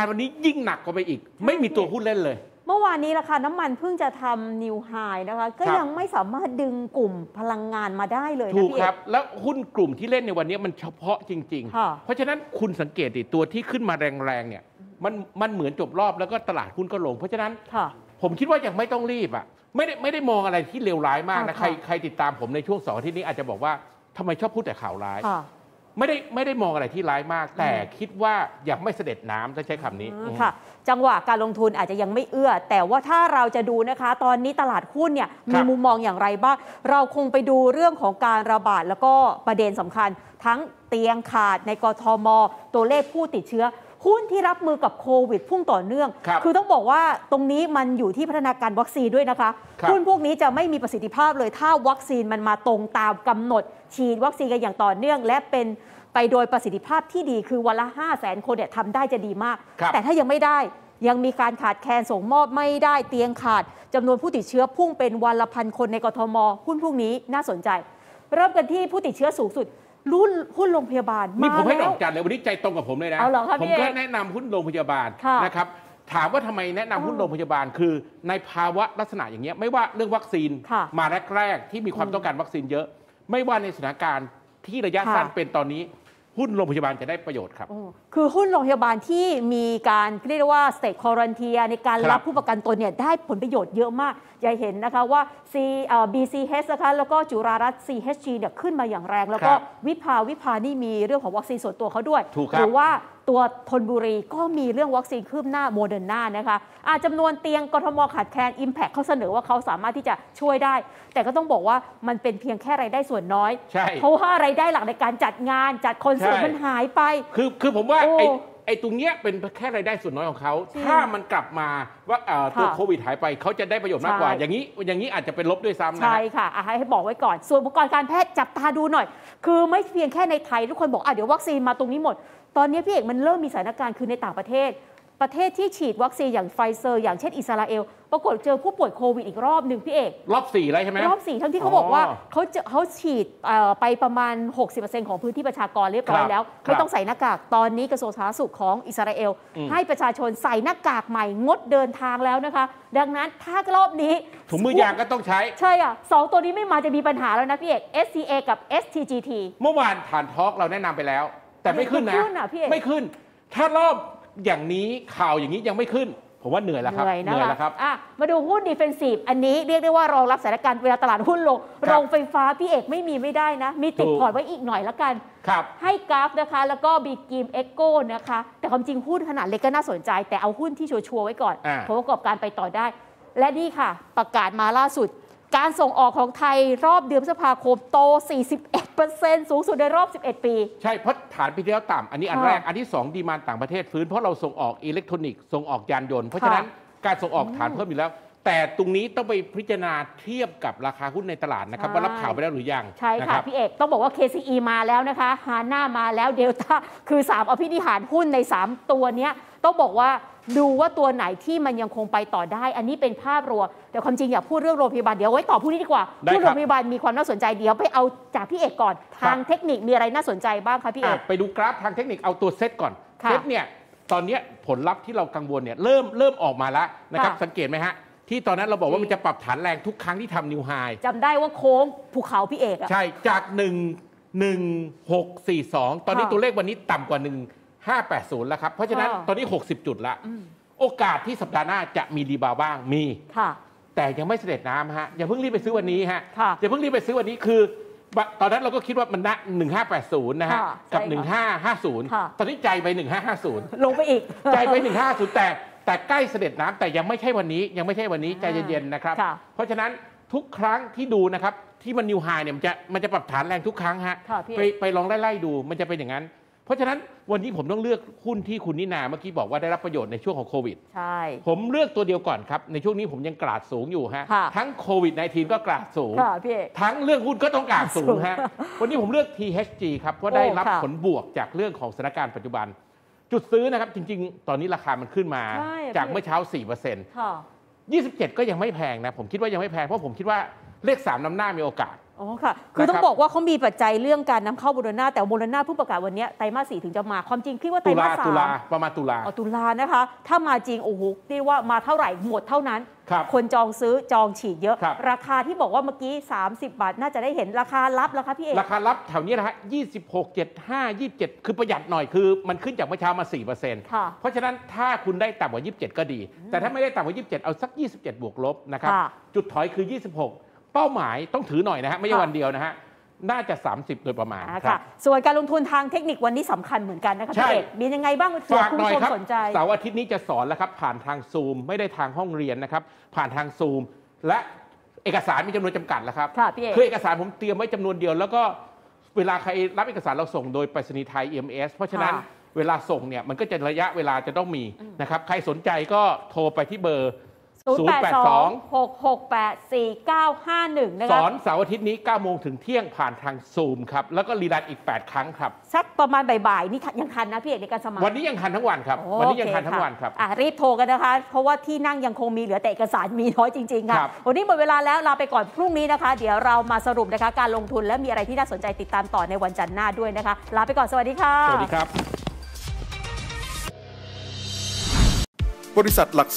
การวันนี้ยิ่งหนักกว่าไปอีก ไม่มีตัวหุ้นเล่นเลย เมื่อวานนี้ราคาน้ำมันเพิ่งจะทำนิวไฮนะคะ ก็ครับยังไม่สามารถดึงกลุ่มพลังงานมาได้เลยนะถูกพี่คเอรับกแล้วหุ้นกลุ่มที่เล่นในวันนี้มันเฉพาะจริงค่ะๆเพราะฉะนั้นคุณสังเกตดิตัวที่ขึ้นมาแรงๆเนี่ยมันมันเหมือนจบรอบแล้วก็ตลาดหุ้นก็ลง เพราะฉะนั้นค่ะผมคิดว่ายังไม่ต้องรีบอะไม่ได้ไม่ได้มองอะไรที่เลวร้ายมากนะค่ะใครใครติดตามผมในช่วงสองอาทิตย์นี้อาจจะบอกว่าทำไมชอบพูดแต่ข่าวร้ายค่ะ ไม่ได้ไม่ได้มองอะไรที่ร้ายมาก แต่คิดว่ายังไม่เสด็จน้ำถ้าใช้คำนี้อืมค่ะ จังหวะการลงทุนอาจจะยังไม่เอื้อ แต่ว่าถ้าเราจะดูนะคะ ตอนนี้ตลาดหุ้นเนี่ยครัมีบมุมมองอย่างไรบ้าง เราคงไปดูเรื่องของการระบาดแล้วก็ประเด็นสำคัญ ทั้งเตียงขาดในกทม ตัวเลขผู้ติดเชื้อ หุ้นที่รับมือกับโควิดพุ่งต่อเนื่องครับอต้องบอกว่าตรงนี้มันอยู่ที่พัฒนาการวัคซีนด้วยนะคะครับหุ้นพวกนี้จะไม่มีประสิทธิภาพเลยถ้าวัคซีนมันมาตรงตามกำหนด ฉีดวัคซีนกันอย่างต่อเนื่อง และเป็นไปโดยประสิทธิภาพที่ดีคือวันละ 5 0 0 0 0 0คนเนี่ยทำได้จะดีมากครับแต่ถ้ายังไม่ได้ยังมีการขาดแคลนส่งมอบไม่ได้เตียงขาดจำนวนผู้ติดเชื้อพุ่งเป็นวันละพันคนในกทม หุ้นพวกนี้น่าสนใจ เริ่มกันที่ผู้ติดเชื้อสูงสุด รุ่นหุ้นโรงพยาบาลนี่มาผมให้ดแล้อวกจันเลยวันนี้ใจตรงกับผมเลยนะเอาเหรอครับผมพี่ก็เอกแนะนำหุ้นโรงพยาบาลค่ะนะครับถามว่าทำไมแนะนำหุ้นอ๋อโรงพยาบาลคือ ในภาวะลักษณะอย่างเงี้ยไม่ว่าเรื่องวัคซีนค่ะมาแรกๆ ที่มีความต้องการวัคซีนเยอะ ไม่ว่าในสถานการณ์ที่ระยะค่ะสั้นเป็นตอนนี้ หุ้นโรงพยาบาลจะได้ประโยชน์ครับโอ้คือหุ้นโรงพยาบาลที่มีการเรียกได้ว่า state quarantine ในการครับรับผู้ประกันตนเนี่ยได้ผลประโยชน์เยอะมากอย่างเห็นนะคะว่า C เอ่อ BCH นะคะแล้วก็จุฬารัตน์ CHG เนี่ยขึ้นมาอย่างแรง แล้วก็ครับวิภาวิภานี่มีเรื่องของวัคซีนส่วนตัวเขาด้วยถูกครับหรือว่า ตัวธนบุรีก็มีเรื่องวัคซีนคืบหน้าโมเดอร์นานะคะอาจจำนวนเตียงกทมขาดแคลน Impact เขาเสนอว่าเขาสามารถที่จะช่วยได้ แต่ก็ต้องบอกว่ามันเป็นเพียงแค่รายได้ส่วนน้อย ใช่ เพราะว่ารายได้หลักในการจัดงานจัดคอนเสิร์ตใช่ มันหายไป คือคือผมว่าโอ้ไอ้ไอ้ตรงเนี้ยเป็นแค่รายได้ส่วนน้อยของเขาจริงถ้ามันกลับมาว่าเอ่อตัวค่ะ โควิดหายไปเขาจะได้ประโยชน์มากกว่าใช่อย่างนี้อย่างนี้อาจจะเป็นลบด้วยซ้ำนะใช่ฮะค่ะอะให้ให้บอกไว้ก่อน ส่วนอุปกรณ์การแพทย์จับตาดูหน่อย คือไม่เพียงแค่ในไทย ทุกคนบอกอะเดี๋ยววัคซีนมาตรงนี้หมด ตอนนี้พี่เอกมันเริ่มมีสถานการณ์คือในต่างประเทศ ประเทศที่ฉีดวัคซีนอย่างไฟเซอร์ อย่างเช่นอิสราเอล ปรากฏเจอผู้ป่วยโควิดอีกรอบหนึ่งพี่เอก รอบสี่แล้วใช่ไหมรอบสี่ทั้งที่เขาบอกว่าอ๋อเขาจะเขาฉีดเอ่อไปประมาณ 60%ของพื้นที่ประชากรเรียบร้อยครับแล้วครับไม่ต้องใส่หน้ากาก ตอนนี้กระทรวงสาธารณสุขของอิสราเอลอืมให้ประชาชนใส่หน้ากากใหม่งดเดินทางแล้วนะคะ ดังนั้นถ้ารอบนี้ถุงมือยางก็ต้องใช้ ใช่อะสองตัวนี้ไม่มาจะมีปัญหาแล้วนะพี่เอก STA กับ STGT เมื่อวานฐาน Talk เราแนะนำไปแล้ว แต่ไม่ขึ้นนะไม่ขึ้นอะพี่เอกไม่ขึ้นถ้ารอบ อย่างนี้ข่าวอย่างนี้ยังไม่ขึ้น ผมว่าเหนื่อยแล้วครับเหนื่อยนะอยคะแล้วครับอะมาดูหุ้น defensive อันนี้เรียกได้ว่ารองรับสถานการณ์เวลาตลาดหุ้นลงครับโรงไฟฟ้าพี่เอกไม่มีไม่ได้นะ มีติดถูกพอร์ตไว้อีกหน่อยละกันครับให้ GULF นะคะ แล้วก็ BGRIM EGCO นะคะ แต่ความจริงหุ้นขนาดเล็กก็น่าสนใจ แต่เอาหุ้นที่ชัวร์ๆไว้ก่อนอ่าผลประกอบการไปต่อได้ และนี่ค่ะ ประกาศมาล่าสุด การส่งออกของไทยรอบเดือนพฤษภาคมโต 41% สูงสุดในรอบ 11 ปี ใช่เพราะฐานปีที่แล้วต่ำอันนี้อันค่ะแรกอันที่สองดีมานต่างประเทศฟื้นเพราะเราส่งออกอิเล็กทรอนิกส์ส่งออกยานยนต์ เพราะฉะนั้นการส่งออกฐานเพิ่มอยู่แล้ว แต่ตรงนี้ต้องไปพิจารณาเทียบกับราคาหุ้นในตลาดนะครับใช่ว่ารับข่าวไปแล้วหรือยังใช่นะค่ะรับพี่เอก ต้องบอกว่า KCE มาแล้วนะคะฮาน่ามาแล้วเดลต้าคือ 3 อภินิหารหุ้นใน 3 ตัวเนี้ยต้องบอกว่าดูว่าตัวไหนที่มันยังคงไปต่อได้ อันนี้เป็นภาพรวมแต่ความจริงอยากพูดเรื่องโรงพยาบาลเดี๋ยวไว้ต่อพรุ่งนี้ดีกว่าได้พูดครับโรงพยาบาลมีความน่าสนใจเดี๋ยวไปเอาจากพี่เอกก่อน ทางเทคนิคมีอะไรน่าสนใจบ้างคะพี่เออะกไปดูกราฟทางเทคนิคเอาตัวเซตก่อนค่ะเซตเนี่ยตอนเนี้ยผลลัพธ์ที่เรากังวลเนี่ยเริ่มเริ่มออกมาแล้วนะครับค่ะสังเกตไหมฮะ ที่ตอนนั้นเราบอกว่าจริงมันจะปรับฐานแรงทุกครั้งที่ทำนิวไฮจำได้ว่าโค้งภูเขาพี่เอกอะ ใช่จาก1 1 6 4 2 ตอนนี้ค่ะตัวเลขวันนี้ต่ำกว่า 1 5 8 0 แล้วครับ เพราะฉะนั้นค่ะ ตอนนี้ 60 จุดละโอกาสที่สัปดาห์หน้าจะมี rebound บ้างมี ค่ะ แต่ยังไม่สะเด็ดน้ำฮะอย่าเพิ่งรีบไปซื้อวันนี้ฮะค่ะอย่าเพิ่งรีบไปซื้อวันนี้คือตอนนั้นเราก็คิดว่ามันนะ1580 นะฮะค่ะกับ ใช่ค่ะค่ะ1550ตอนนี้ใจไป 1550 ลงไปอีก ใจไป 1550 แต่ แต่ใกล้สะเด็ดน้ำแต่ยังไม่ใช่วันนี้ ยังไม่ใช่วันนี้ใจเย็นๆนะครับค่ะเพราะฉะนั้นทุกครั้งที่ดูนะครับ ที่มัน new high เนี่ยมันจะมันจะปรับฐานแรงทุกครั้งฮะค่ะพี่ไปไปลองไล่ๆดูมันจะเป็นอย่างนั้น เพราะฉะนั้นวันนี้ผมต้องเลือกหุ้นที่คุณนินาเมื่อกี้บอกว่าได้รับประโยชน์ในช่วงของโควิดใช่ผมเลือกตัวเดียวก่อนครับ ในช่วงนี้ผมยังกราดสูงอยู่ฮะค่ะทั้งโควิด -19 ก็กราดสูงค่ะพี่เอกทั้งเรื่องหุ้นก็ต้องกราดสูงฮะสูงวันนี้ผมเลือก THG ครับเพราะได้รับโอ้ค่ะผลบวกจากเรื่องของสถานการณ์ปัจจุบัน จุดซื้อนะครับจริง ๆ ตอนนี้ราคามันขึ้นมาใช่อะจากพี่ เมื่อเช้า 4%ค่ะ 27 ก็ยังไม่แพงนะ ผมคิดว่ายังไม่แพง เพราะผมคิดว่าเลข 3นำหน้ามีโอกาส อ๋อค่ะ คือต้องนะครับบอกว่าเขามีปัจจัยเรื่องการนำเข้าโมเดอร์นาแต่โมเดอร์นาเพิ่งประกาศวันเนี้ยไตรมาสสี่ถึงจะมาความจริงคิดว่าไตรตุมาลาสสาตุลามประมาณตุลาเอาตุลานะคะ ถ้ามาจริงโอ้โหเรียกว่ามาเท่าไหร่หมดเท่านั้นครับคนจองซื้อจองฉีดเยอะครับราคาที่บอกว่าเมื่อกี้ 30 บาท น่าจะได้เห็นราคารับแล้วคะพี่เอกราคารับแถวนี้นะฮะ26 75 27 คือประหยัดหน่อยคือมันขึ้นจากเมื่อเช้ามา4%ค่ะเพราะฉะนั้นถ้าคุณได้ต่ำกว่า 27 ก็ดี แต่ถ้าไม่ได้ต่ำกว่า 27 เอาสัก 27 บวกลบนะครับค่ะจุดถอยคือ 26 เป้าหมายต้องถือหน่อยนะฮะไม่ใช่ค่ะวันเดียวนะฮะน่าจะ 30 โดยประมาณอ่าครัค่ะบส่วนการลงทุนทางเทคนิควันนี้สำคัญเหมือนกันนะคะใช่พี่เอกมียังไงบ้างเผื่อฝากคุณหน่อยผู้ชมครับสนใจเสาร์อาทิตย์นี้จะสอนแล้วครับ ผ่านทางซูม ไม่ได้ทางห้องเรียนนะครับ ผ่านทางซูม และเอกสารมีจำนวนจำกัดแล้วครับค่ะพี่เอกคือเอกสารผมเตรียมไว้จำนวนเดียว แล้วก็เวลาใครรับเอกสารเราส่งโดยไปรษณีย์ไทย EMS เพราะฉะนั้นค่ะเวลาส่งเนี่ยมันก็จะระยะเวลาจะต้องมีนะครับใครสนใจก็โทรไปที่เบอร์ 082 668 4951 นะสคะอนเสาร์อาทิตย์นี้ 9 โมงถึงเที่ยงผ่านทางซูมครับ แล้วก็รีลันอีก 8 ครั้งครับ สักประมาณบ่ายๆ นี่ยังทันนะพี่เอกในการสมัคร วันนี้ยังทันทั้งวันครับ วันนี้ยังทันทั้งวันครับอะรีบโทรกันนะคะ เพราะว่าที่นั่งยังคงมีเหลือแต่เอกสารมีน้อยจริงๆค่ะครับวันนี้หมดเวลาแล้วลาไปก่อนพรุ่งนี้นะคะ เดี๋ยวเรามาสรุปนะคะการลงทุนและมีอะไรที่น่าสนใจติดตามต่อในวันจันทร์หน้าด้วยนะคะ ลาไปก่อนสวัสดีค่ะ สวัสดีครับ บริษัทหลัก